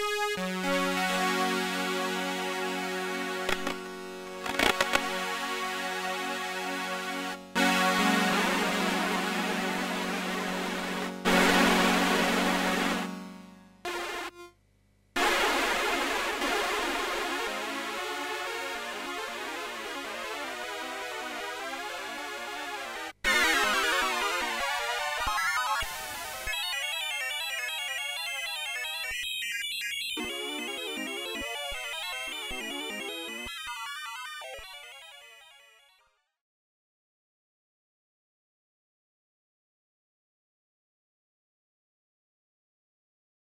Música